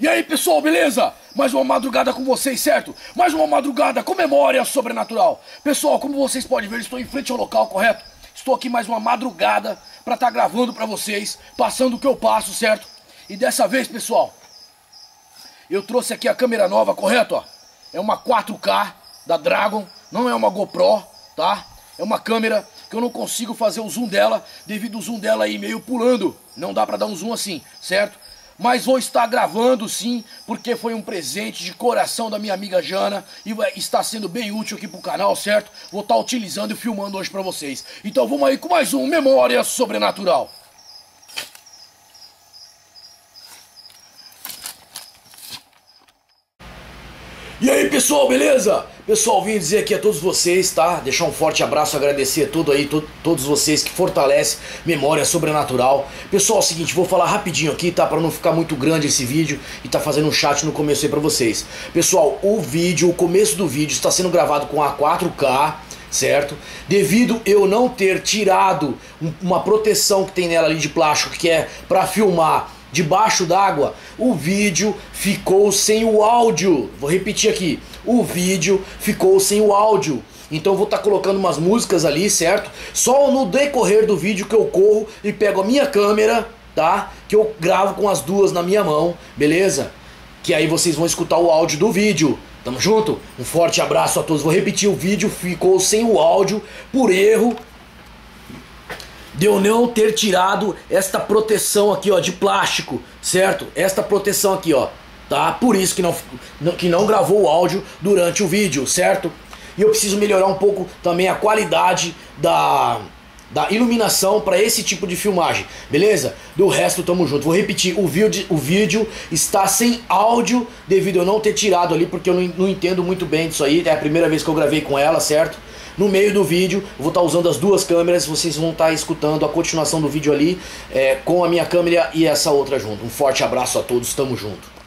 E aí pessoal, beleza? Mais uma madrugada com vocês, certo? Mais uma madrugada com memória sobrenatural. Pessoal, como vocês podem ver, estou em frente ao local, correto? Estou aqui mais uma madrugada para estar tá gravando para vocês, passando o que eu passo, certo? E dessa vez, pessoal, eu trouxe aqui a câmera nova, correto? Ó? É uma 4K da Dragon, não é uma GoPro, tá? É uma câmera que eu não consigo fazer o zoom dela, devido ao zoom dela aí meio pulando. Não dá para dar um zoom assim, certo? Mas vou estar gravando sim, porque foi um presente de coração da minha amiga Jana e está sendo bem útil aqui pro canal, certo? Vou estar utilizando e filmando hoje para vocês. Então vamos aí com mais um Memória Sobrenatural. E aí pessoal, beleza? Pessoal, vim dizer aqui a todos vocês, tá? Deixar um forte abraço, agradecer todo aí, to todos vocês que fortalecem memória sobrenatural. Pessoal, é o seguinte, vou falar rapidinho aqui, tá? Pra não ficar muito grande esse vídeo e tá fazendo um chat no começo aí pra vocês. Pessoal, o vídeo, o começo do vídeo está sendo gravado com a 4K, certo? Devido eu não ter tirado uma proteção que tem nela ali de plástico, que é pra filmar debaixo d'água, o vídeo ficou sem o áudio. Vou repetir aqui: o vídeo ficou sem o áudio. Então vou estar tá colocando umas músicas ali, certo? Só no decorrer do vídeo que eu corro e pego a minha câmera, tá? Que eu gravo com as duas na minha mão, beleza? Que aí vocês vão escutar o áudio do vídeo. Tamo junto? Um forte abraço a todos. Vou repetir: o vídeo ficou sem o áudio por erro de eu não ter tirado esta proteção aqui, ó, de plástico, certo? Esta proteção aqui, ó, tá? Por isso que não, que não gravou o áudio durante o vídeo, certo? E eu preciso melhorar um pouco também a qualidade da, da iluminação para esse tipo de filmagem, beleza? Do resto tamo junto. Vou repetir, o vídeo, o vídeo está sem áudio devido a eu não ter tirado ali porque eu não, não entendo muito bem disso aí. É a primeira vez que eu gravei com ela, certo? No meio do vídeo, vou estar tá usando as duas câmeras, vocês vão estar tá escutando a continuação do vídeo ali é, com a minha câmera e essa outra junto. Um forte abraço a todos, tamo junto.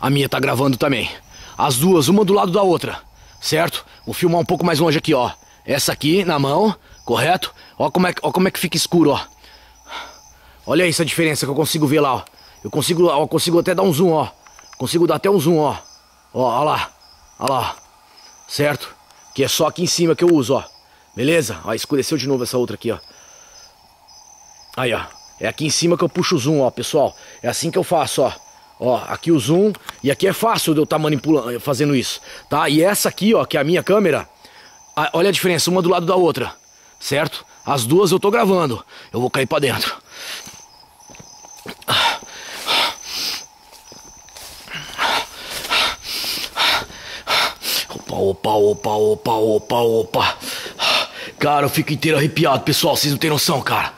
A minha tá gravando também. As duas, uma do lado da outra. Certo? Vou filmar um pouco mais longe aqui, ó. Essa aqui na mão, correto? Ó como é, ó como é que fica escuro, ó. Olha essa diferença que eu consigo ver lá, ó. Eu consigo, ó, consigo até dar um zoom, ó. Consigo dar até um zoom, ó. Ó, ó lá. Ó lá. Certo? Que é só aqui em cima que eu uso, ó. Beleza? Ó, escureceu de novo essa outra aqui, ó. Aí, ó. É aqui em cima que eu puxo o zoom, ó, pessoal. É assim que eu faço, ó. Ó, aqui o zoom. E aqui é fácil de eu estar tá manipulando, fazendo isso, tá? E essa aqui, ó, que é a minha câmera. olha a diferença, uma do lado da outra. Certo? As duas eu tô gravando. Eu vou cair pra dentro. Opa, opa, opa, opa, opa, opa. Cara, eu fico inteiro arrepiado, pessoal. Vocês não têm noção, cara.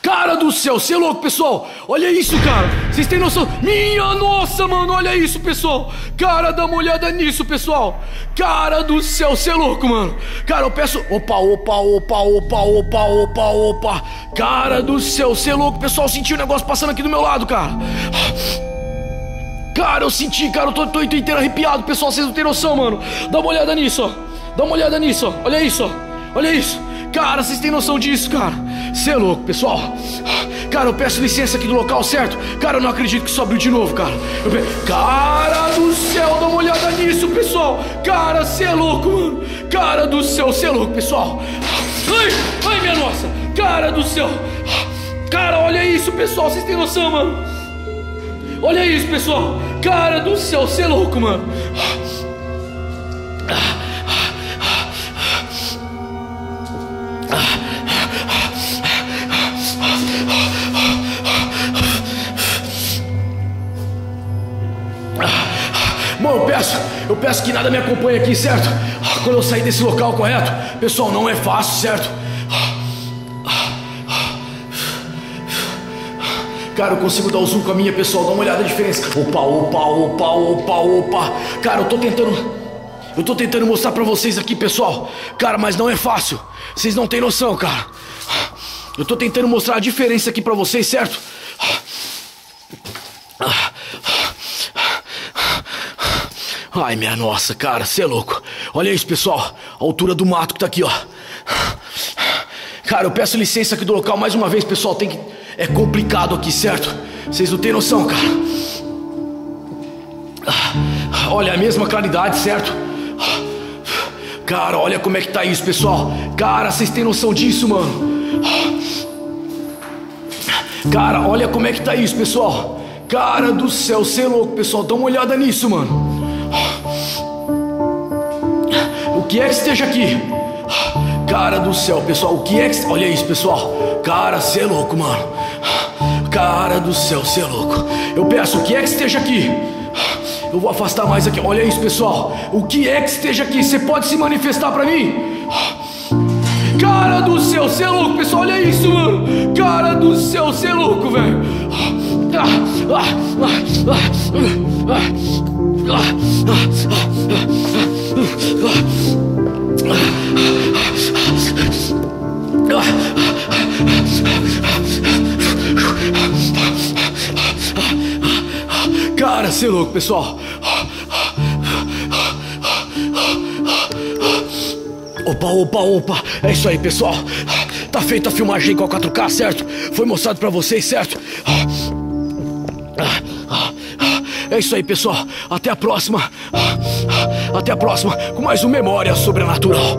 Cara do céu, você é louco, pessoal. Olha isso, cara. Vocês têm noção? Minha nossa, mano, olha isso, pessoal. Cara, dá uma olhada nisso, pessoal. Cara do céu, você é louco, mano. Cara, eu peço. Opa, opa, opa, opa, opa, opa, opa. Cara do céu, você é louco, pessoal. Senti um negócio passando aqui do meu lado, cara. Cara, eu senti, cara, eu tô, tô inteiro arrepiado, pessoal. Vocês não têm noção, mano. Dá uma olhada nisso, ó. Dá uma olhada nisso, ó. Olha isso, ó. Olha isso. Cara, vocês têm noção disso, cara? Você é louco, pessoal. Cara, eu peço licença aqui do local, certo? Cara, eu não acredito que isso abriu de novo, cara. Pe... Cara do céu, dá uma olhada nisso, pessoal. Cara, você é louco, mano. Cara do céu, você é louco, pessoal. Ai, ai, minha nossa. Cara do céu. Cara, olha isso, pessoal. Vocês têm noção, mano? Olha isso, pessoal. Cara do céu, você é louco, mano. Bom, eu peço, eu peço que nada me acompanhe aqui, certo? Quando eu sair desse local, correto? Pessoal, não é fácil, certo? Cara, eu consigo dar o zoom com a minha, pessoal. Dá uma olhada na diferença. Opa, opa, opa, opa, opa. Cara, eu tô tentando. Eu tô tentando mostrar pra vocês aqui, pessoal. Cara, mas não é fácil. Vocês não têm noção, cara. Eu tô tentando mostrar a diferença aqui pra vocês, certo? Ai, minha nossa, cara, você é louco. Olha isso, pessoal. A altura do mato que tá aqui, ó. Cara, eu peço licença aqui do local mais uma vez, pessoal. Tem que. É complicado aqui, certo? Vocês não têm noção, cara. Olha, a mesma claridade, certo? Cara, olha como é que tá isso, pessoal. Cara, vocês têm noção disso, mano? Cara, olha como é que tá isso, pessoal. Cara do céu, você é louco, pessoal. Dá uma olhada nisso, mano. O que é que esteja aqui? Cara do céu, pessoal, o que é que. Olha isso, pessoal. Cara, você é louco, mano. Cara do céu, você é louco. Eu peço, o que é que esteja aqui? Eu vou afastar mais aqui. Olha isso, pessoal. O que é que esteja aqui? Você pode se manifestar para mim? Cara do céu, você é louco, pessoal. Olha isso, mano. Cara do céu, você é louco, velho. Você é louco, pessoal. Opa, opa, opa. É isso aí, pessoal. Tá feita a filmagem com a 4K, certo? Foi mostrado para vocês, certo? É isso aí, pessoal. Até a próxima. Até a próxima com mais um Memória Sobrenatural.